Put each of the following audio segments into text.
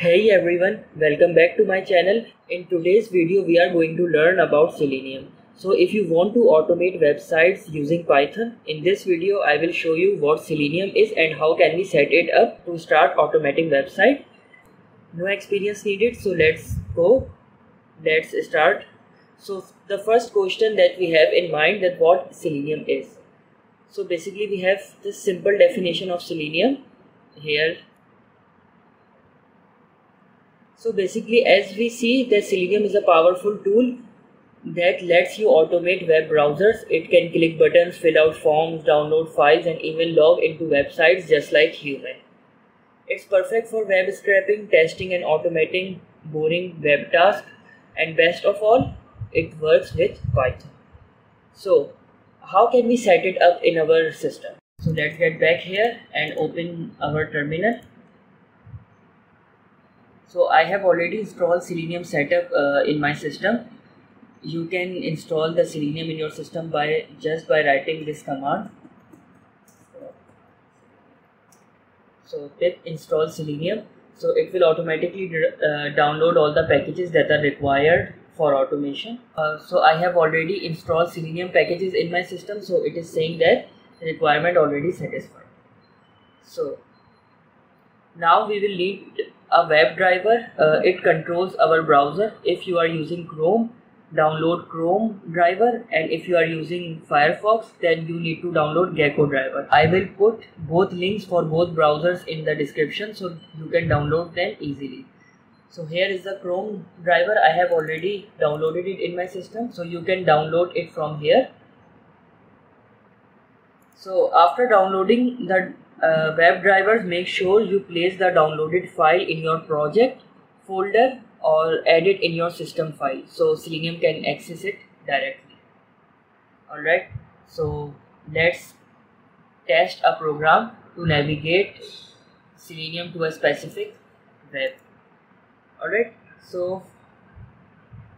Hey everyone, welcome back to my channel. In today's video, we are going to learn about Selenium. So if you want to automate websites using Python, in this video, I will show you what Selenium is and how can we set it up to start automating website. No experience needed, so let's go. Let's start. So the first question that we have in mind that what Selenium is. So basically we have the simple definition of Selenium here so basically as we see that Selenium is a powerful tool that lets you automate web browsers. It can click buttons, fill out forms, download files and even log into websites just like human. It's perfect for web scraping, testing and automating boring web tasks and best of all, it works with Python. So how can we set it up in our system? So let's get back here and open our terminal so I have already installed Selenium setup uh, in my system. You can install the Selenium in your system by just by writing this command. So pip install Selenium. So it will automatically uh, download all the packages that are required for automation. Uh, so I have already installed Selenium packages in my system. So it is saying that requirement already satisfied. So now we will need a WebDriver uh, it controls our browser. If you are using chrome download chrome driver and if you are using firefox then you need to download gecko driver. I will put both links for both browsers in the description so you can download them easily. So here is the chrome driver. I have already downloaded it in my system so you can download it from here. So after downloading the uh, web drivers make sure you place the downloaded file in your project folder or add it in your system file. So selenium can access it directly. All right so let's test a program to navigate selenium to a specific web. All right so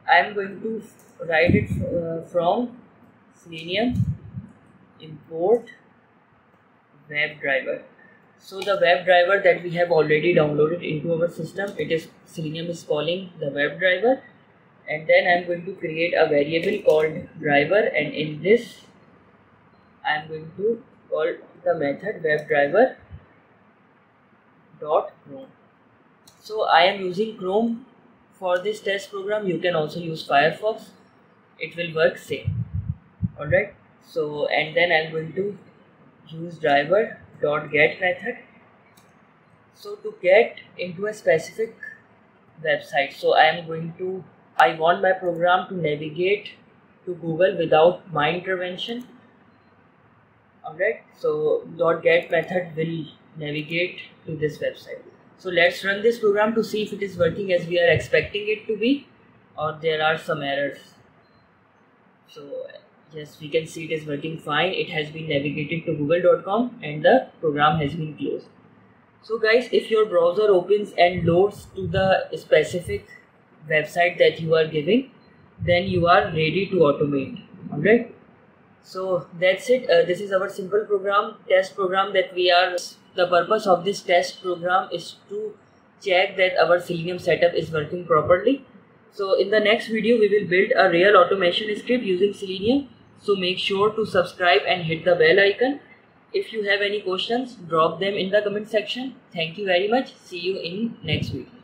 i'm going to write it uh, from selenium import WebDriver so the WebDriver that we have already downloaded into our system it is selenium is calling the WebDriver and then i'm going to create a variable called driver and in this i'm going to call the method WebDriver dot chrome. So i am using chrome for this test program. You can also use firefox. It will work same. All right so and then i'm going to use driver dot get method. So to get into a specific website so i am going to i want my program to navigate to google without my intervention. Alright so dot get method will navigate to this website. So let's run this program to see if it is working as we are expecting it to be or there are some errors. So yes we can see it is working fine. It has been navigated to google.com and the program has been closed. So guys if your browser opens and loads to the specific website that you are giving then you are ready to automate. All right so that's it. Uh, this is our simple program. Test program that we are the purpose of this test program is to check that our selenium setup is working properly. So in the next video we will build a real automation script using selenium so make sure to subscribe and hit the bell icon. If you have any questions drop them in the comment section. Thank you very much. See you in next video